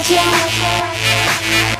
imagine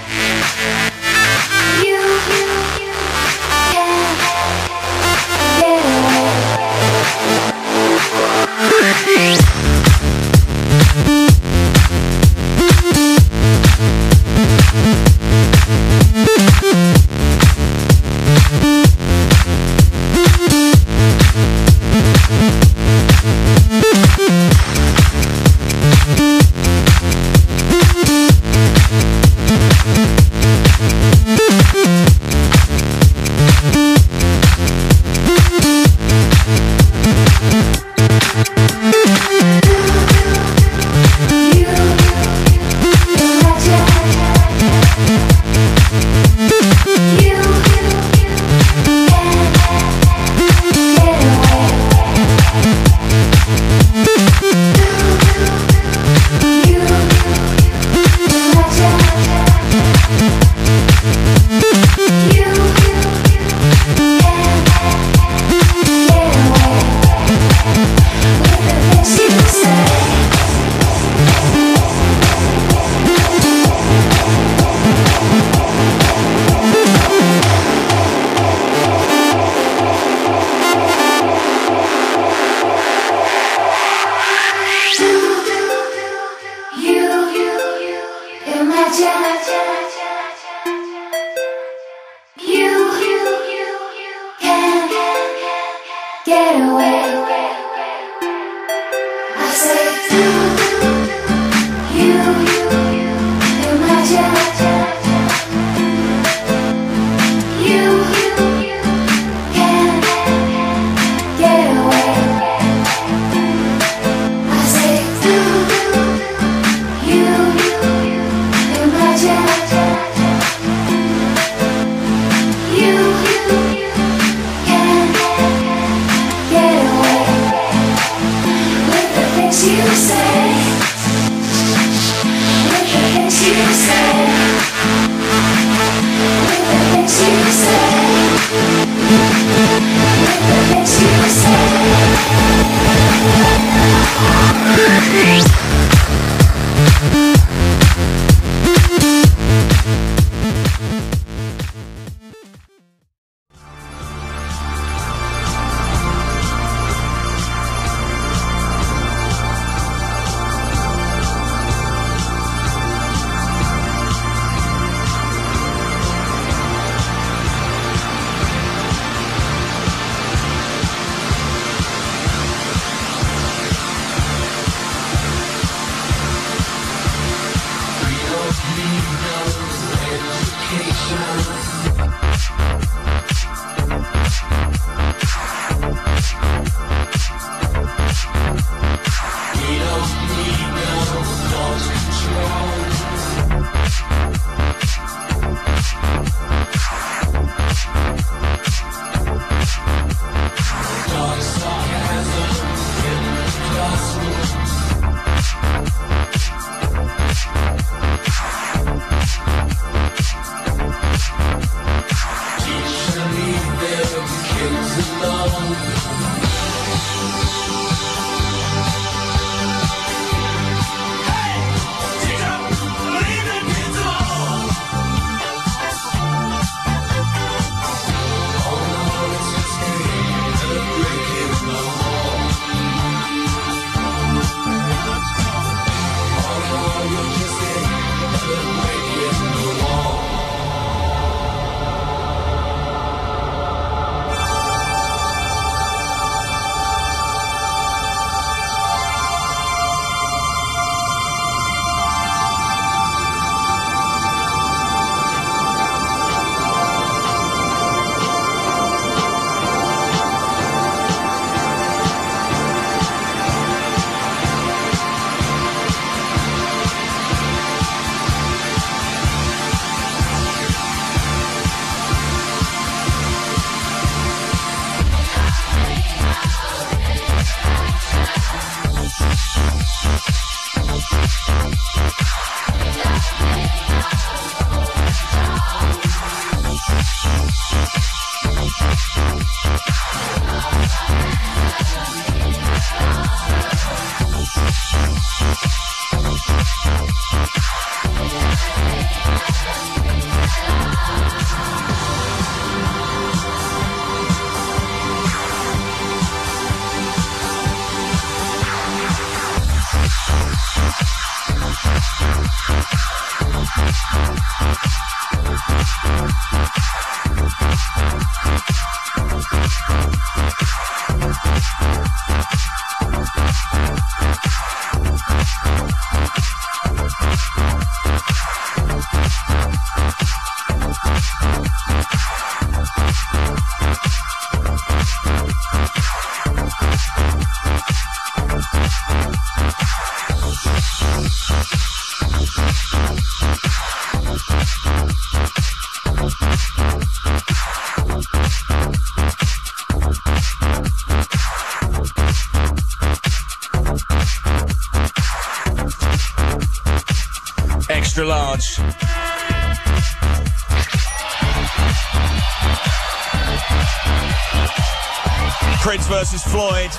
versus Floyd.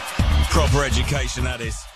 Proper education, that is.